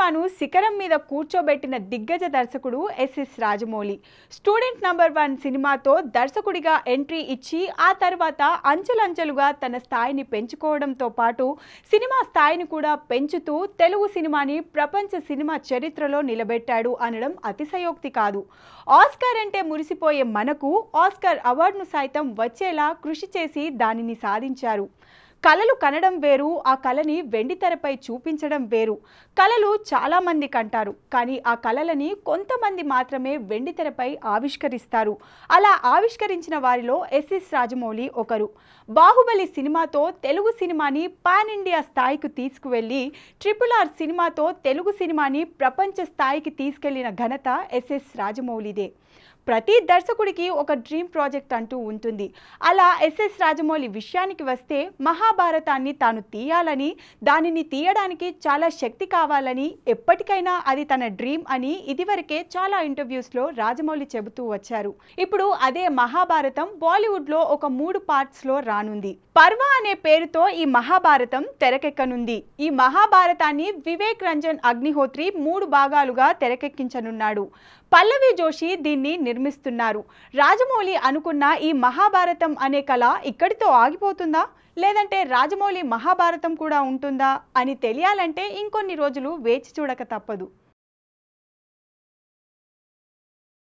సినిమాను శిఖరం మీద కూర్చోబెట్టిన దిగ్గజ దర్శకుడు S S Rajamouli. Student number one సినిమాతో దర్శకుడిగా ఎంట్రీ ఇచ్చి ఆ తర్వాత అంచెలంచెలుగా తన స్థాయిని పెంచుకోవడంతో పాటు సినిమా స్థాయిని కూడా పెంచుతూ తెలుగు సినిమాని ప్రపంచ సినిమా చరిత్రలో నిలబెట్టాడు అనడం అతిశయోక్తి కాదు. ఆస్కార్ అంటే మురిసిపోయే మనకు ఆస్కార్ అవార్డును సైతం వచ్చేలా కృషి చేసి దానిని సాధించారు. కళలు కనడం వేరు ఆ కళని వెండితెరపై చూపించడం వేరు. కళలు చాలామంది కంటారు కానీ ఆ కళలని కొంతమంది మాత్రమే వెండితెరపై ఆవిష్కరిస్తారు. అలా ఆవిష్కరించిన వారిలో ఎస్ఎస్ రాజమౌళి ఒకరు. బాహుబలి సినిమాతో తెలుగు సినిమాని పాన్ ఇండియా స్థాయికి తీసుకువెళ్ళి ట్రిపుల్ ఆర్ సినిమాతో తెలుగు సినిమాని ప్రపంచ స్థాయికి తీసుకెళ్ళిన ఘనత ఎస్ఎస్ రాజమౌళిదే. ప్రతి దర్శకుడికి ఒక డ్రీమ్ ప్రాజెక్ట్ అంటూ ఉంటుంది. అలా ఎస్ఎస్ రాజమౌళి విషయానికి వస్తే మహా మహాభారతాన్ని తాను తీయాలని దానిని తీయడానికి చాలా శక్తి కావాలని ఎప్పటికైనా అది తన డ్రీమ్ అని ఇదివరకే చాలా ఇంటర్వ్యూస్లో రాజమౌళి చెబుతూ వచ్చారు. ఇప్పుడు అదే మహాభారతం బాలీవుడ్లో ఒక మూడు పార్ట్స్లో రానుంది. పర్వ అనే పేరుతో ఈ మహాభారతం తెరకెక్కనుంది. ఈ మహాభారతాన్ని వివేక్ రంజన్ అగ్నిహోత్రి మూడు భాగాలుగా తెరకెక్కించనున్నాడు. పల్లవి జోషి దీన్ని నిర్మిస్తున్నారు. రాజమౌళి అనుకున్న ఈ మహాభారతం అనే కళ ఇక్కడితో ఆగిపోతుందా? లేదంటే రాజమౌళి మహాభారతం కూడా ఉంటుందా? అని తెలియాలంటే ఇంకొన్ని రోజులు వేచి చూడక తప్పదు.